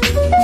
Bye.